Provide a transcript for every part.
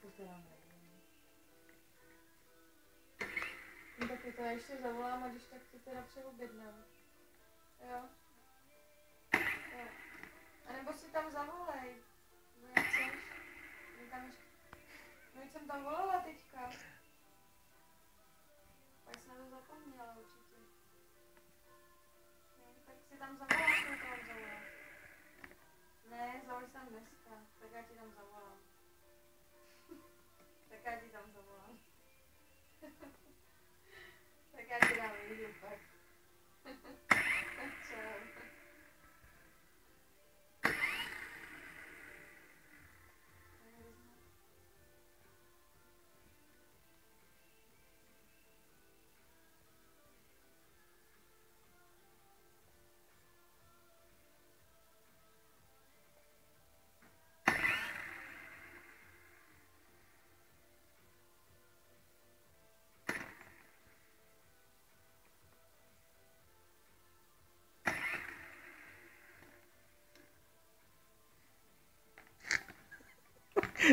to teda nevím. No tak to já ještě zavolám a když tak to teda přeobjednám. Jo? Jo. A nebo si tam zavolej. No jak chceš? No tam. No jsem tam volala teďka. Ha ha ha.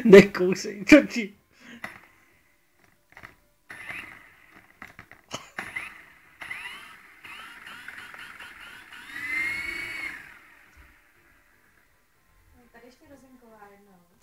Nekousej, to ti? No, tady ještě rozinková jednou.